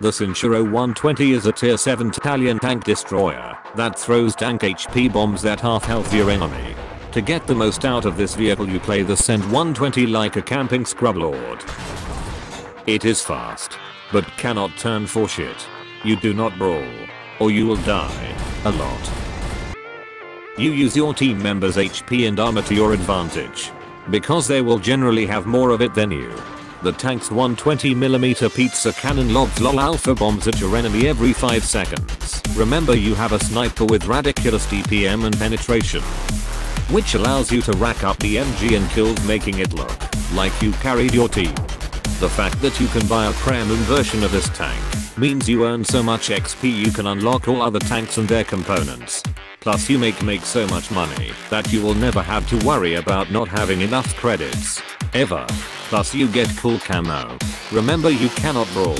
The Centauro 120 is a tier 7 Italian tank destroyer that throws tank HP bombs at half health your enemy. To get the most out of this vehicle you play the Cent 120 like a camping scrub lord. It is fast, but cannot turn for shit. You do not brawl, or you will die. A lot. You use your team members HP and armor to your advantage. Because they will generally have more of it than you. The tank's 120mm pizza cannon lobs lol alpha bombs at your enemy every 5 seconds. Remember you have a sniper with ridiculous DPM and penetration. Which allows you to rack up the MG and kills making it look like you carried your team. The fact that you can buy a premium version of this tank means you earn so much XP you can unlock all other tanks and their components. Plus you make make so much money that you will never have to worry about not having enough credits. Ever. Plus you get cool camo. Remember you cannot brawl.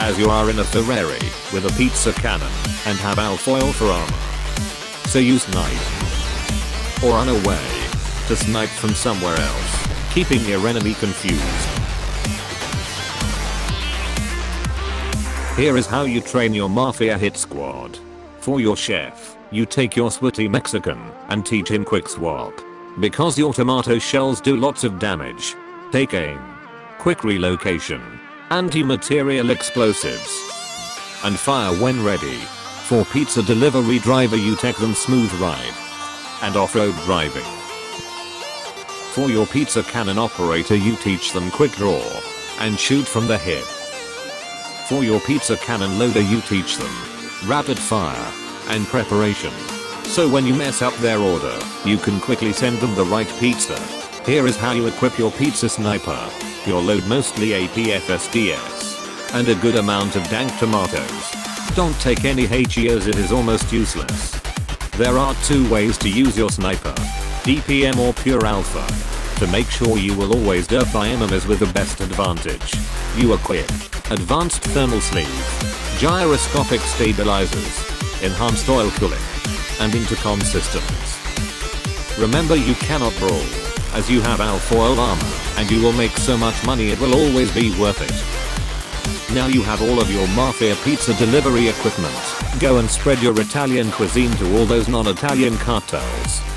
As you are in a Ferrari with a pizza cannon and have alfoil for armor. So use snipe. Or run away. To snipe from somewhere else. Keeping your enemy confused. Here is how you train your Mafia hit squad. For your chef, you take your sweaty Mexican and teach him quick swap. Because your tomato shells do lots of damage. Take aim. Quick relocation. Anti-material explosives. And fire when ready. For pizza delivery driver you take them smooth ride. And off-road driving. For your pizza cannon operator you teach them quick draw. And shoot from the hip. For your pizza cannon loader you teach them rapid fire and preparation. So when you mess up their order, you can quickly send them the right pizza. Here is how you equip your pizza sniper. Your load mostly APFSDS. And a good amount of dank tomatoes. Don't take any HE as it is almost useless. There are two ways to use your sniper. DPM or pure alpha. To make sure you will always derp by enemies with the best advantage. You equip Advanced thermal sleeve, gyroscopic stabilizers, enhanced oil cooling, and intercom systems. Remember you cannot brawl, as you have alfoil armor, and you will make so much money it will always be worth it. Now you have all of your Mafia pizza delivery equipment, go and spread your Italian cuisine to all those non-Italian cartels.